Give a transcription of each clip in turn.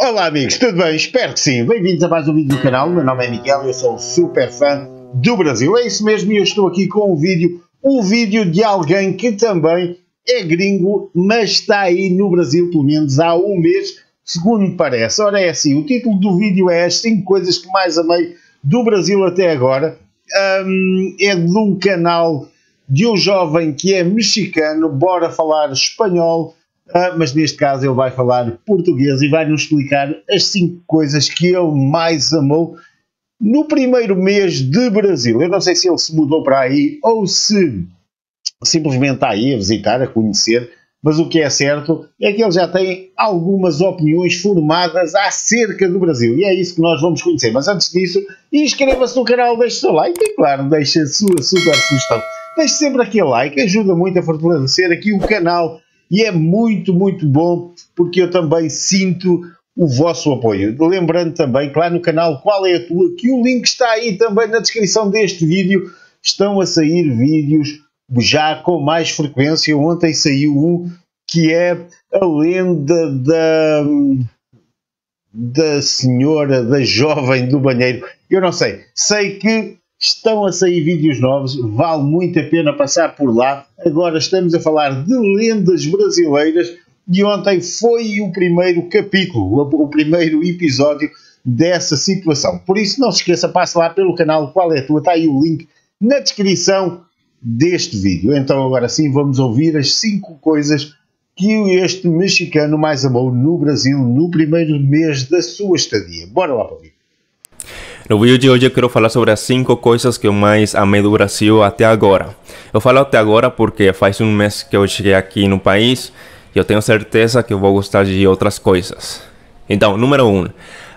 Olá amigos, tudo bem? Espero que sim. Bem-vindos a mais um vídeo do canal. Meu nome é Miguel e eu sou um super fã do Brasil. É isso mesmo e eu estou aqui com um vídeo, um vídeo de alguém que também é gringo, mas está aí no Brasil pelo menos há um mês, segundo me parece. Ora é assim, o título do vídeo é as 5 coisas que mais amei do Brasil até agora. Um, é de um canal de um jovem que é mexicano, bora falar espanhol mas neste caso ele vai falar português e vai nos explicar as 5 coisas que ele mais amou no primeiro mês de Brasil. Eu não sei se ele se mudou para aí ou se simplesmente está aí a visitar, a conhecer, mas o que é certo é que ele já tem algumas opiniões formadas acerca do Brasil e é isso que nós vamos conhecer. Mas antes disso, inscreva-se no canal, deixe o seu like e, claro, deixe a sua super sugestão. Deixe sempre aquele like, ajuda muito a fortalecer aqui o canal e é muito, muito bom porque eu também sinto o vosso apoio. Lembrando também que lá no canal Qual é a Tua, que o link está aí também na descrição deste vídeo, estão a sair vídeos já com mais frequência. Ontem saiu um que é a lenda da, da senhora, da jovem do banheiro. Eu não sei, sei que Estão a sair vídeos novos, vale muito a pena passar por lá. Agora estamos a falar de lendas brasileiras e ontem foi o primeiro capítulo, o primeiro episódio dessa situação. Por isso, não se esqueça, passe lá pelo canal Qual é a Tua, está aí o link na descrição deste vídeo. Então, agora sim, vamos ouvir as 5 coisas que este mexicano mais amou no Brasil no primeiro mês da sua estadia. Bora lá para o vídeo. No vídeo de hoje eu quero falar sobre as 5 coisas que eu mais amei do Brasil até agora. Eu falo até agora porque faz um mês que eu cheguei aqui no país e eu tenho certeza que eu vou gostar de outras coisas. Então, número 1. Um,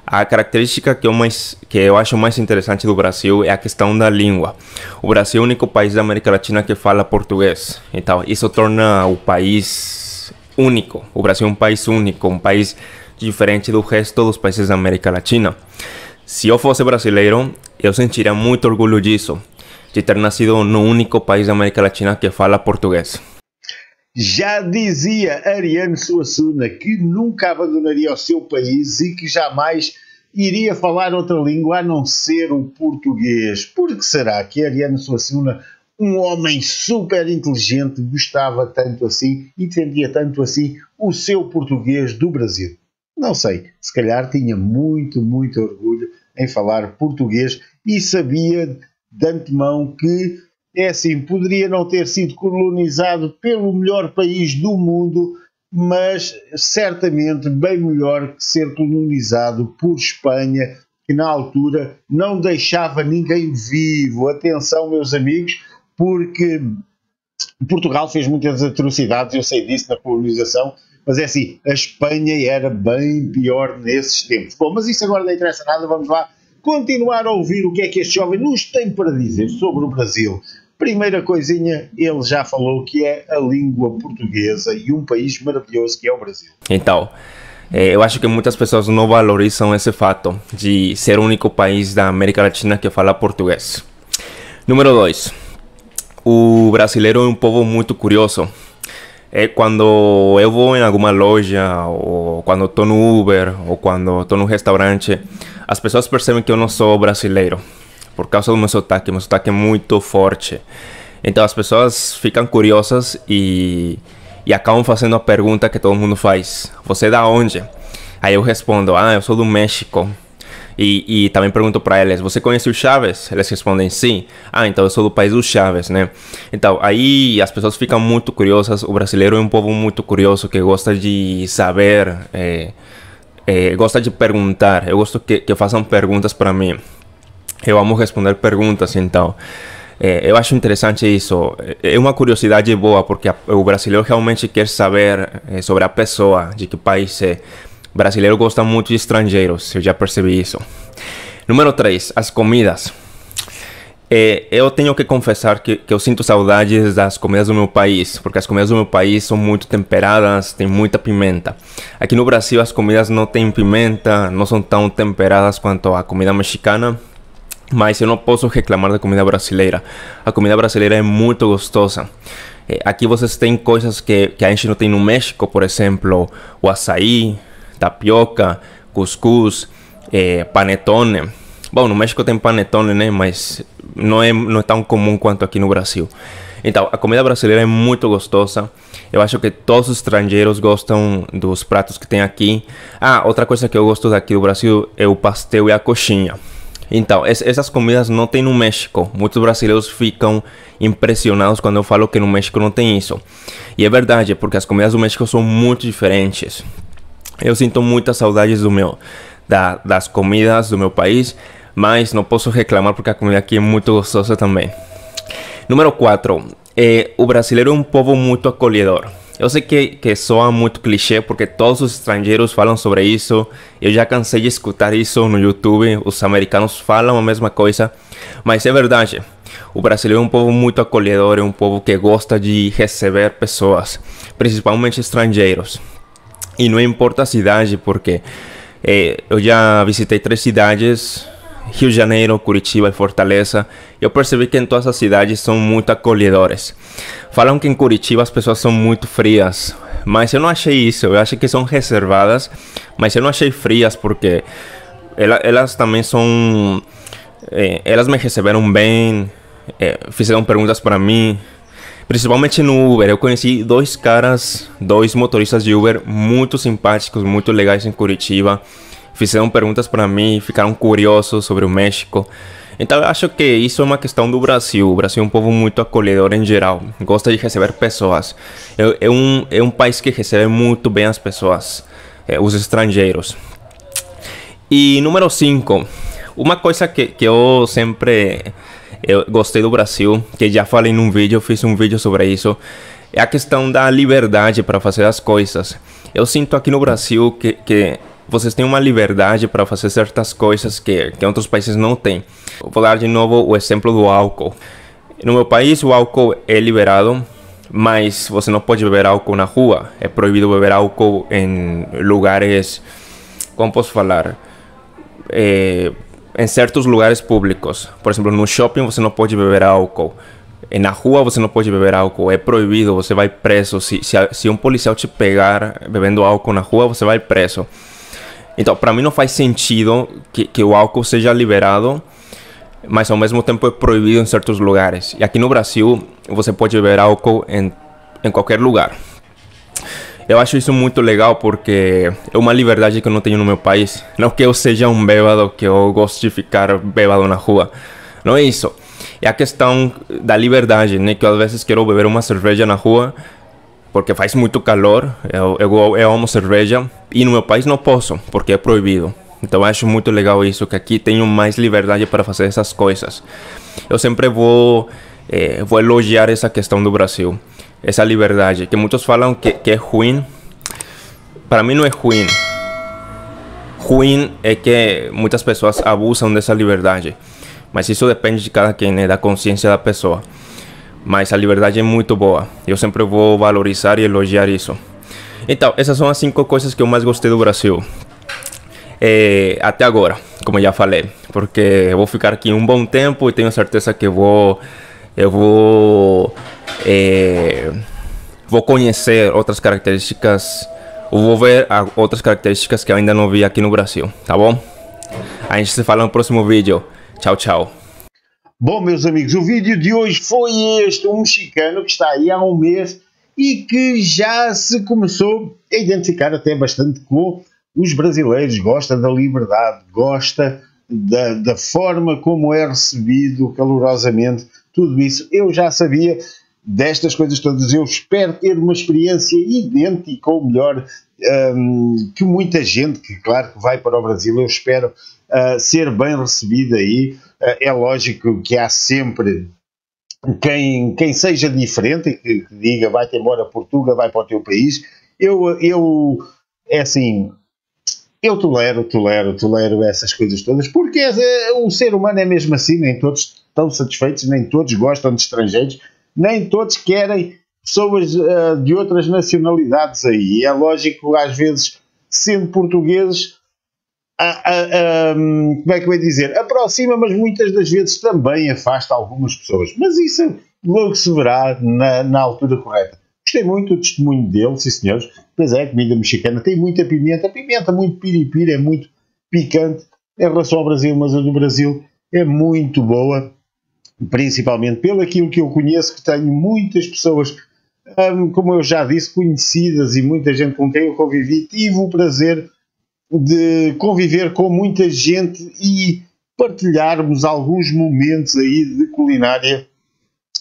a característica que eu, mais, que eu acho mais interessante do Brasil é a questão da língua. O Brasil é o único país da América Latina que fala português. Então, isso torna o país único. O Brasil é um país único, um país diferente do resto dos países da América Latina. Se eu fosse brasileiro, eu sentiria muito orgulho disso, de ter nascido no único país da América Latina que fala português. Já dizia Ariano Suassuna que nunca abandonaria o seu país e que jamais iria falar outra língua a não ser o português. Por que será que Ariano Suassuna, um homem super inteligente, gostava tanto assim e defendia tanto assim o seu português do Brasil? Não sei, se calhar tinha muito, muito orgulho em falar português e sabia de antemão que, é assim, poderia não ter sido colonizado pelo melhor país do mundo, mas certamente bem melhor que ser colonizado por Espanha, que na altura não deixava ninguém vivo. Atenção, meus amigos, porque Portugal fez muitas atrocidades, eu sei disso na colonização, mas é assim, a Espanha era bem pior nesses tempos. Bom, mas isso agora não interessa nada, vamos lá continuar a ouvir o que é que este jovem nos tem para dizer sobre o Brasil. Primeira coisinha, ele já falou que é a língua portuguesa e um país maravilhoso que é o Brasil. Então, é, eu acho que muitas pessoas não valorizam esse fato de ser o único país da América Latina que fala português. Número 2. O brasileiro é um povo muito curioso é quando eu vou em alguma loja, ou quando estou no Uber, ou quando estou no restaurante, as pessoas percebem que eu não sou brasileiro, por causa do meu sotaque. Meu sotaque é muito forte. Então as pessoas ficam curiosas e, e acabam fazendo a pergunta que todo mundo faz: Você é da onde? Aí eu respondo: Ah, eu sou do México. E, e também pergunto para eles: Você conhece o Chaves? Eles respondem sim. Ah, então eu sou do país do Chaves, né? Então aí as pessoas ficam muito curiosas. O brasileiro é um povo muito curioso que gosta de saber, é, é, gosta de perguntar. Eu gosto que, que façam perguntas para mim. Eu amo responder perguntas, então. É, eu acho interessante isso. É uma curiosidade boa, porque a, o brasileiro realmente quer saber é, sobre a pessoa, de que país é brasileiro gosta muito de estrangeiros, eu já percebi isso. Número 3, as comidas. É, eu tenho que confessar que, que, eu sinto saudades das comidas do meu país, porque as comidas do meu país são muito temperadas, tem muita pimenta. Aqui no Brasil as comidas não têm pimenta, não são tão temperadas quanto a comida mexicana, mas eu não posso reclamar da comida brasileira. A comida brasileira é muito gostosa. É, aqui vocês têm coisas que, que a gente não tem no México, por exemplo, o açaí, tapioca, cuscuz, é, panetone. Bom, no México tem panetone, né? Mas não é, não é tão comum quanto aqui no Brasil. Então, a comida brasileira é muito gostosa. Eu acho que todos os estrangeiros gostam dos pratos que tem aqui. Ah, outra coisa que eu gosto daqui do Brasil é o pastel e a coxinha. Então, essas comidas não tem no México. Muitos brasileiros ficam impressionados quando eu falo que no México não tem isso. E é verdade, porque as comidas do México são muito diferentes. Eu sinto muitas saudades do meu, da, das comidas do meu país, mas não posso reclamar porque a comida aqui é muito gostosa também. Número 4. É, o brasileiro é um povo muito acolhedor. Eu sei que, que soa muito clichê porque todos os estrangeiros falam sobre isso. Eu já cansei de escutar isso no YouTube. Os americanos falam a mesma coisa. Mas é verdade. O brasileiro é um povo muito acolhedor, é um povo que gosta de receber pessoas, principalmente estrangeiros. E não importa a cidade, porque é, eu já visitei três cidades Rio de Janeiro, Curitiba e Fortaleza, eu percebi que em todas as cidades são muito acolhedoras. Falam que em Curitiba as pessoas são muito frias, mas eu não achei isso. Eu achei que são reservadas, mas eu não achei frias porque elas, elas também são. Eh, elas me receberam bem, eh, fizeram perguntas para mim. Principalmente no Uber, eu conheci dois caras, dois motoristas de Uber muito simpáticos, muito legais em Curitiba fizeram perguntas para mim, ficaram curiosos sobre o México. Então eu acho que isso é uma questão do Brasil. O Brasil é um povo muito acolhedor em geral, gosta de receber pessoas. É, é um, é um país que recebe muito bem as pessoas, é, os estrangeiros. E número 5, uma coisa que, que eu sempre eu gostei do Brasil, que já falei num vídeo, eu fiz um vídeo sobre isso, é a questão da liberdade para fazer as coisas. Eu sinto aqui no Brasil que, que vocês têm uma liberdade para fazer certas coisas que, que outros países não têm. Vou dar de novo o exemplo do álcool. No meu país, o álcool é liberado, mas você não pode beber álcool na rua. É proibido beber álcool em lugares. Como posso falar? É, em certos lugares públicos. Por exemplo, no shopping você não pode beber álcool. Na rua você não pode beber álcool, é proibido, você vai preso. Se, se, se um policial te pegar bebendo álcool na rua, você vai preso. Então, para mim não faz sentido que, que o álcool seja liberado, mas ao mesmo tempo é proibido em certos lugares. E aqui no Brasil, você pode beber álcool em, em qualquer lugar. Eu acho isso muito legal porque é uma liberdade que eu não tenho no meu país. Não que eu seja um bêbado, que eu gosto de ficar bêbado na rua. Não é isso. É a questão da liberdade, né? Que eu às vezes quero beber uma cerveja na rua porque faz muito calor, eu, eu, eu amo cerveja e no meu país não posso, porque é proibido. Então acho muito legal isso, que aqui tenho mais liberdade para fazer essas coisas. Eu sempre vou, eh, vou elogiar essa questão do Brasil, essa liberdade, que muitos falam que, que é ruim. Para mim não é ruim. Ruim é que muitas pessoas abusam dessa liberdade. Mas isso depende de cada quem, né, da consciência da pessoa mas a liberdade é muito boa. Eu sempre vou valorizar e elogiar isso. Então, essas são as cinco coisas que eu mais gostei do Brasil. É, até agora, como já falei, porque eu vou ficar aqui um bom tempo e tenho certeza que vou, eu vou, é, vou conhecer outras características, vou ver outras características que eu ainda não vi aqui no Brasil, tá bom? A gente se fala no próximo vídeo. Tchau, tchau. Bom, meus amigos, o vídeo de hoje foi este, um mexicano que está aí há um mês e que já se começou a identificar até bastante com os brasileiros, gosta da liberdade, gosta da, da forma como é recebido calorosamente, tudo isso. Eu já sabia destas coisas todas, eu espero ter uma experiência idêntica ou melhor um, que muita gente, que claro que vai para o Brasil, eu espero uh, ser bem recebido aí eh, é lógico que há sempre quem, quem seja diferente e que, que diga vai-te embora Portugal, vai para o teu país. Eu, eu, é assim, eu tolero, tolero, tolero essas coisas todas, porque é, o ser humano é mesmo assim, nem todos estão satisfeitos, nem todos gostam de estrangeiros, nem todos querem pessoas uh, de outras nacionalidades aí. É lógico, às vezes, sendo portugueses, a, a, a, como é que eu ia dizer? Aproxima, mas muitas das vezes também afasta algumas pessoas. Mas isso logo se verá na, na altura correta. Gostei muito do testemunho dele, sim senhores. Pois é, comida mexicana tem muita pimenta, pimenta muito piripira, é muito picante em relação ao Brasil, mas a do Brasil é muito boa, principalmente pelo aquilo que eu conheço, que tenho muitas pessoas, hum, como eu já disse, conhecidas e muita gente com quem eu convivi, tive o prazer de conviver com muita gente e partilharmos alguns momentos aí de culinária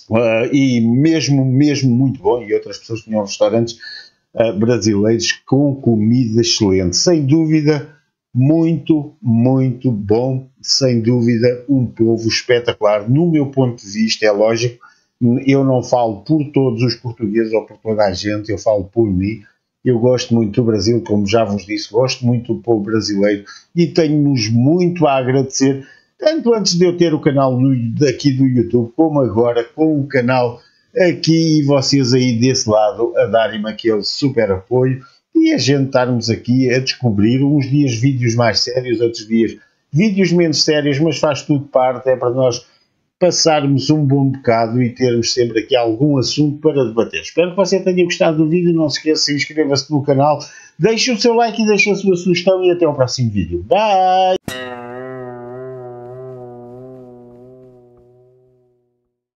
uh, e mesmo, mesmo muito bom, e outras pessoas tinham restaurantes uh, brasileiros com comida excelente. Sem dúvida, muito, muito bom, sem dúvida, um povo espetacular. No meu ponto de vista, é lógico, eu não falo por todos os portugueses ou por toda a gente, eu falo por mim. Eu gosto muito do Brasil, como já vos disse, gosto muito do povo brasileiro e tenho-nos muito a agradecer tanto antes de eu ter o canal daqui do YouTube, como agora com o canal aqui e vocês aí desse lado a darem-me aquele super apoio e a gente estarmos aqui a descobrir uns dias vídeos mais sérios, outros dias vídeos menos sérios, mas faz tudo parte, é para nós passarmos um bom bocado e termos sempre aqui algum assunto para debater. Espero que você tenha gostado do vídeo, não se esqueça, inscreva-se no canal, deixe o seu like e deixe a sua sugestão e até ao próximo vídeo. Bye!